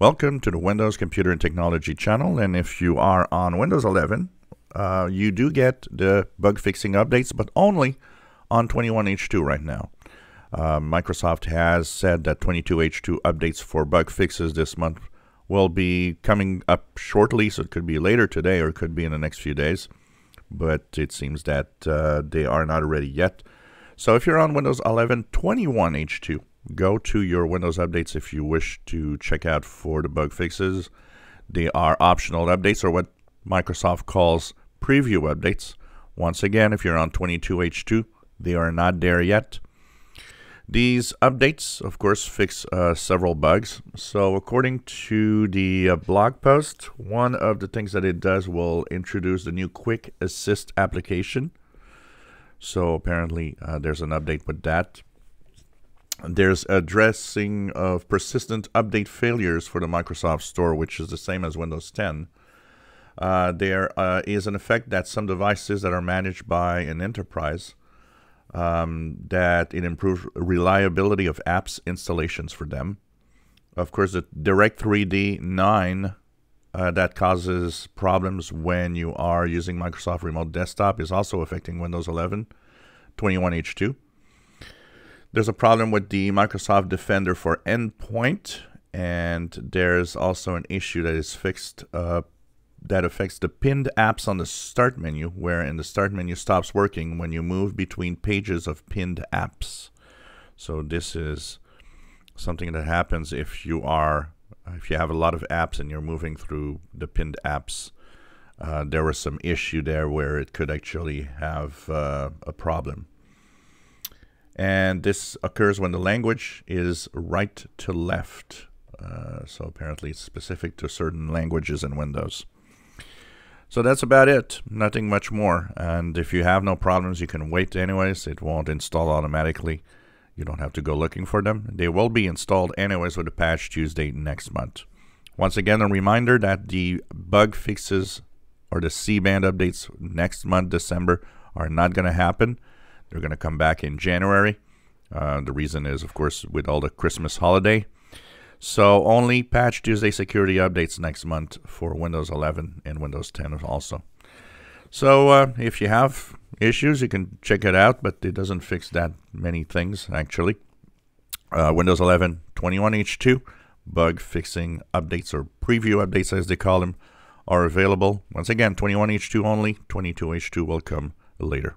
Welcome to the Windows Computer and Technology channel. And if you are on Windows 11, uh, you do get the bug fixing updates, but only on 21H2 right now. Uh, Microsoft has said that 22H2 updates for bug fixes this month will be coming up shortly, so it could be later today or it could be in the next few days. But it seems that uh, they are not ready yet. So if you're on Windows 11 21H2, go to your Windows updates if you wish to check out for the bug fixes. They are optional updates or what Microsoft calls preview updates. Once again, if you're on 22H2, they are not there yet. These updates, of course, fix uh, several bugs. So, according to the uh, blog post, one of the things that it does will introduce the new Quick Assist application. So, apparently, uh, there's an update with that. There's addressing of persistent update failures for the Microsoft Store, which is the same as Windows 10. Uh, there uh, is an effect that some devices that are managed by an enterprise um, that it improves reliability of apps installations for them. Of course, the Direct3D 9 uh, that causes problems when you are using Microsoft Remote Desktop is also affecting Windows 11 21H2. There's a problem with the Microsoft Defender for Endpoint, and there's also an issue that is fixed uh, that affects the pinned apps on the Start menu, wherein the Start menu stops working when you move between pages of pinned apps. So this is something that happens if you are if you have a lot of apps and you're moving through the pinned apps. Uh, there was some issue there where it could actually have uh, a problem. And this occurs when the language is right to left. Uh, so apparently it's specific to certain languages in Windows. So that's about it. Nothing much more. And if you have no problems, you can wait anyways. It won't install automatically. You don't have to go looking for them. They will be installed anyways with a patch Tuesday next month. Once again, a reminder that the bug fixes or the C band updates next month, December, are not going to happen. They're going to come back in January. Uh, the reason is, of course, with all the Christmas holiday. So only Patch Tuesday security updates next month for Windows 11 and Windows 10 also. So uh, if you have issues, you can check it out, but it doesn't fix that many things actually. Uh, Windows 11 21H2 bug fixing updates or preview updates as they call them are available. Once again, 21H2 only, 22H2 will come later.